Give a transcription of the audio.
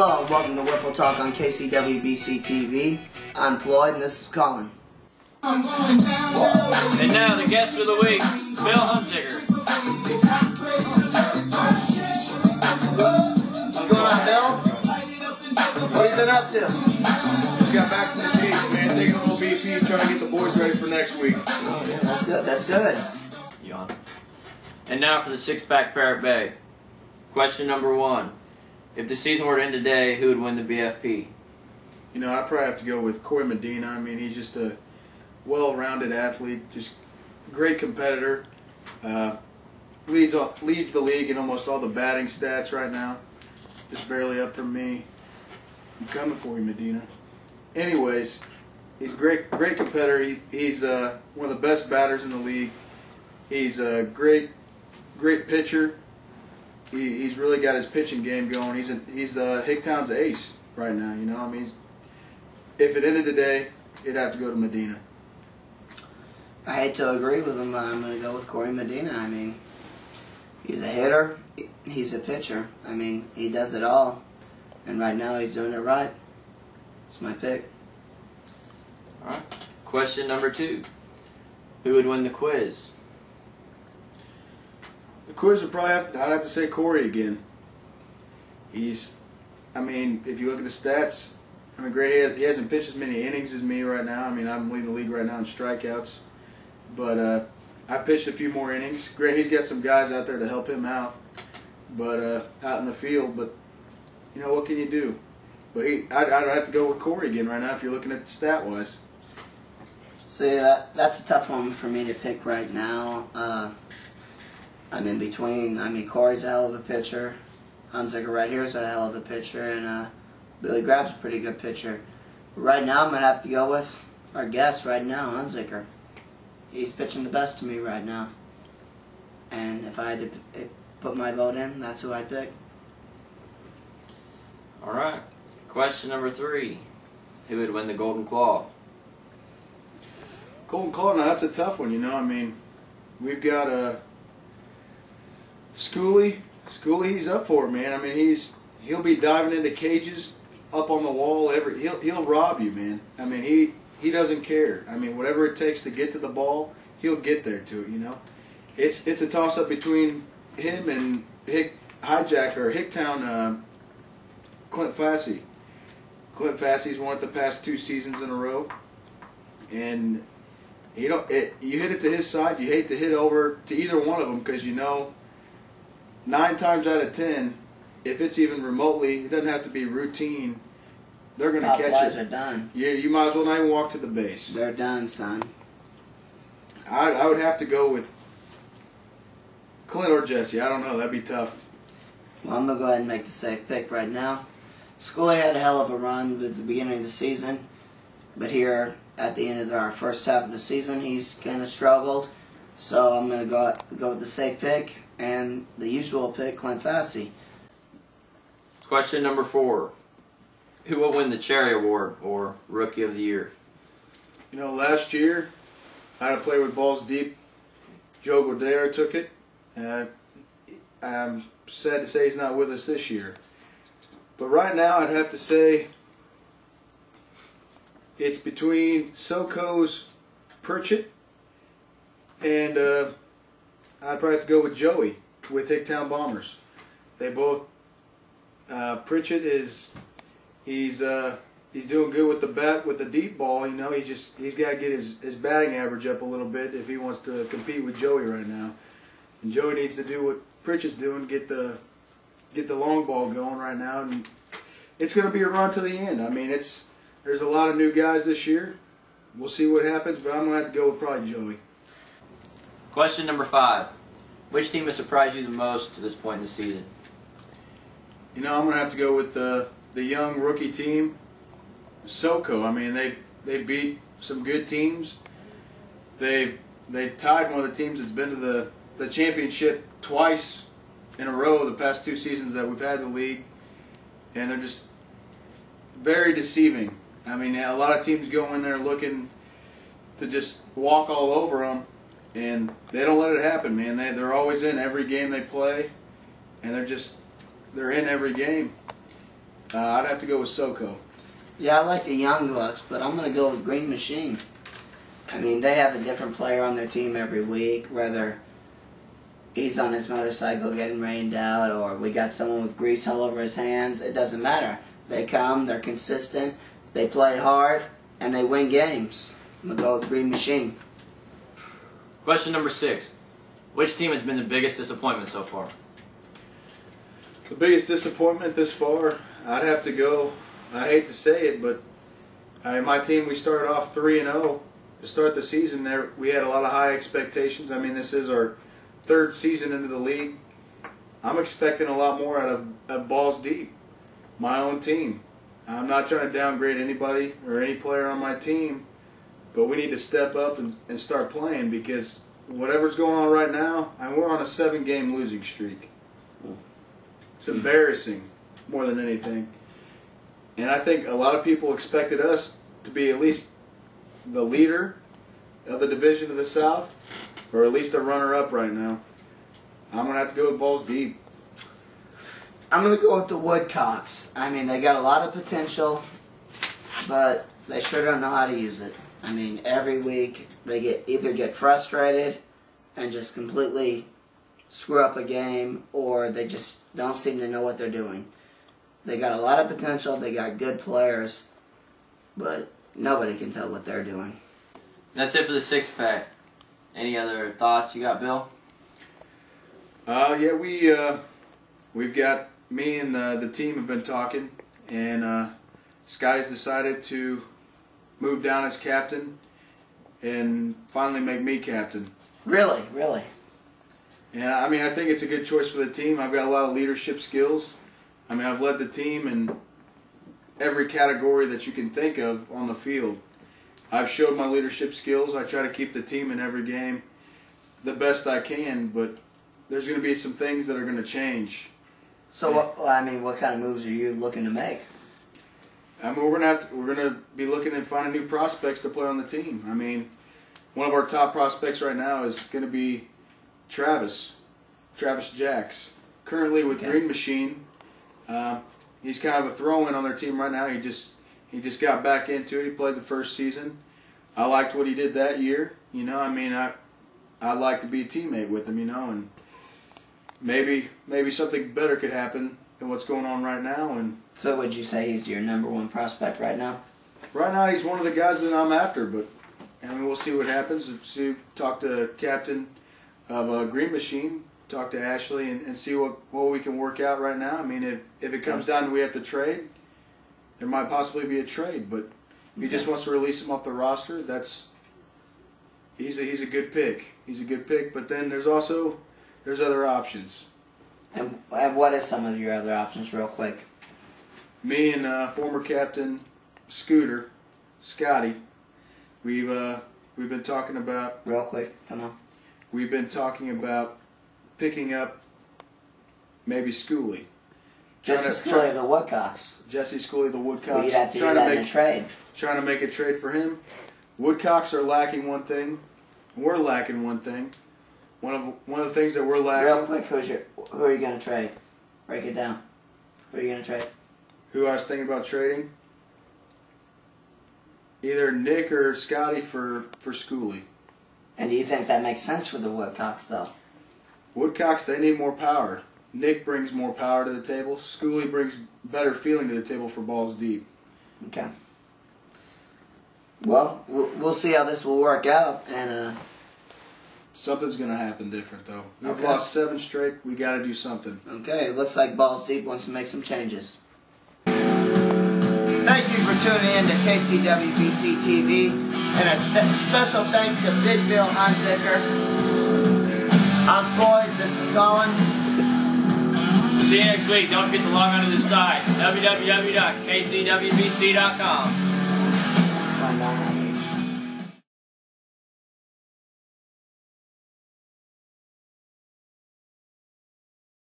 Hello, and welcome to Wiffle Talk on KCWBC TV. I'm Floyd, and this is Colin. And now the guest of the week, Bill Hunziker. What's going on, Bill? What have you been up to? Just got back from the Cape, man. Taking a little BP, trying to get the boys ready for next week. Oh, yeah, that's good. That's good. Yawn. And now for the six pack Parrot Bay. Question number one. If the season were to end today, who would win the BFP? You know, I'd probably have to go with Corey Medina. I mean, he's just a well-rounded athlete, just great competitor. Uh, leads leads the league in almost all the batting stats right now. Just barely up from me. I'm coming for you, Medina. Anyways, he's great great competitor. He's, he's uh, one of the best batters in the league. He's a great great pitcher. He, he's really got his pitching game going. He's a, he's uh, Hicktown's ace right now. You know, I mean, he's, if it ended today, it'd have to go to Medina. I hate to agree with him, but I'm going to go with Corey Medina. I mean, he's a hitter, he's a pitcher. I mean, he does it all. And right now, he's doing it right. It's my pick. All right. Question number two. Who would win the quiz? The quiz would probably have, I'd have to say Corey again. He's, I mean, if you look at the stats, I mean, Gray, he hasn't pitched as many innings as me right now. I mean, I'm leading the league right now in strikeouts. But uh, I pitched a few more innings. Gray, he's got some guys out there to help him out, but uh, out in the field. But you know what can you do? But he, I'd, I'd have to go with Corey again right now if you're looking at the stat wise. See, that, that's a tough one for me to pick right now. Uh, I'm in between. I mean, Corey's a hell of a pitcher. Hunziker right here is a hell of a pitcher, and uh, Billy Grab's a pretty good pitcher. Right now, I'm gonna have to go with our guest right now, Hunziker. He's pitching the best to me right now, and if I had to put my vote in, that's who I'd pick. All right. Question number three. Who would win the Golden Claw? Golden Claw, now that's a tough one, you know. I mean, we've got a Schooley. Schooley, he's up for it, man. I mean, he's he'll be diving into cages up on the wall. Every he'll he'll rob you, man. I mean, he he doesn't care. I mean, whatever it takes to get to the ball, he'll get there to it. You know, it's it's a toss up between him and Hick or Hicktown uh, Clint Fassey. Clint Fassey's won it the past two seasons in a row, and you know it, you hit it to his side. You hate to hit over to either one of them because you know nine times out of ten, if it's even remotely, it doesn't have to be routine. They're going to Top catch flies it. are done. Yeah, you might as well not even walk to the base. They're done, son. I, I would have to go with Clint or Jesse. I don't know. That'd be tough. Well, I'm gonna go ahead and make the safe pick right now. Schooley had a hell of a run at the beginning of the season, but here at the end of our first half of the season, he's kind of struggled. So I'm gonna go go with the safe pick and the usual pick, Clint Fassey. Question number four. Who will win the Cherry Award or Rookie of the Year? You know, last year I had a play with balls deep. Joe Godera took it. Uh, I'm sad to say he's not with us this year. But right now, I'd have to say it's between SoCo's Pritchett and uh, I'd probably have to go with Joey with Hicktown Bombers. They both uh, Pritchett is he's uh, he's doing good with the bat with the deep ball. You know, he's just he's got to get his, his batting average up a little bit if he wants to compete with Joey right now. And Joey needs to do what Pritchett's doing, get the get the long ball going right now, and it's going to be a run to the end. I mean, it's there's a lot of new guys this year. We'll see what happens, but I'm going to have to go with probably Joey. Question number five. Which team has surprised you the most to this point in the season? You know, I'm going to have to go with the the young rookie team, SoCo. I mean, they they beat some good teams. They've they've tied one of the teams that's been to the the championship twice in a row the past two seasons that we've had the league, and they're just very deceiving. I mean, a lot of teams go in there looking to just walk all over them, and they don't let it happen, man. They they're always in every game they play, and they're just they're in every game. Uh, I'd have to go with SoCo. Yeah, I like the Young Bucks, but I'm gonna go with Green Machine. I mean, they have a different player on their team every week, whether he's on his motorcycle getting rained out or we got someone with grease all over his hands. It doesn't matter. They come, they're consistent, they play hard, and they win games. I'm gonna go with Green Machine. Question number six. Which team has been the biggest disappointment so far? The biggest disappointment this far, I'd have to go. I hate to say it, but I mean, my team we started off three and zero to start the season. There, we had a lot of high expectations. I mean, this is our third season into the league. I'm expecting a lot more out of, of balls deep. My own team. I'm not trying to downgrade anybody or any player on my team, but we need to step up and, and start playing because whatever's going on right now, and we're on a seven game losing streak. It's embarrassing more than anything. And I think a lot of people expected us to be at least the leader of the division of the South, or at least a runner up right now. I'm going to have to go with balls deep. I'm gonna go with the Woodcocks. I mean, they got a lot of potential, but they sure don't know how to use it. I mean, every week they get either get frustrated and just completely screw up a game, or they just don't seem to know what they're doing. They got a lot of potential. They got good players, but nobody can tell what they're doing. That's it for the six pack. Any other thoughts you got, Bill? Uh, yeah, we uh, we've got me and uh, the team have been talking, and uh, Sky's decided to move down as captain and finally make me captain. Really, really. And I mean, I think it's a good choice for the team. I've got a lot of leadership skills. I mean, I've led the team in every category that you can think of on the field. I've showed my leadership skills. I try to keep the team in every game the best I can, but there's going to be some things that are going to change. So, what? I mean, what kind of moves are you looking to make? I mean, we're gonna have to, we're gonna be looking and finding new prospects to play on the team. I mean, one of our top prospects right now is going to be Travis, Travis Jacks. Currently with Okay. Green Machine, uh, he's kind of a throw-in on their team right now. He just he just got back into it. He played the first season. I liked what he did that year. You know, I mean, I I'd like to be a teammate with him. You know, and maybe maybe something better could happen than what's going on right now. And So, would you say he's your number one prospect right now? Right now, he's one of the guys that I'm after, but I mean, we'll see what happens. See, talk to captain of uh, Green Machine, talk to Ashley, and, and see what, what we can work out right now. I mean, if, if it comes down to we have to trade, there might possibly be a trade. But if he just wants to release him off the roster, that's he's a, he's a good pick. He's a good pick. But then there's also there's other options. And, and what is some of your other options, real quick? Me and uh, former captain Scooter, Scotty, we've uh, we've been talking about Real quick, come on. we've been talking about picking up maybe Schooley. Trying as the Woodcocks. Jesse Schooley, the Woodcocks. We'd have to do trying that to in a make trade. trying to make a trade for him. Woodcocks are lacking one thing. We're lacking one thing. One of one of the things that we're lacking. Real quick, who's your, who are you going to trade? Break it down. Who are you going to trade? Who I was thinking about trading. Either Nick or Scotty for for Schooley. And do you think that makes sense for the Woodcocks, though? Woodcocks, they need more power. Nick brings more power to the table. Schooley brings better feeling to the table for balls deep. Okay. Well, we'll, we'll see how this will work out. And uh, Something's going to happen different, though. We've Okay. lost seven straight. We got to do something. okay, looks like Ball Deep wants to make some changes. Thank you for tuning in to KCWBC TV. And a th- special thanks to Big Bill Hunziker. I'm Floyd. This is Colin. We'll see you next week. Don't forget to log on to the site www.kcwbc.com. Find out.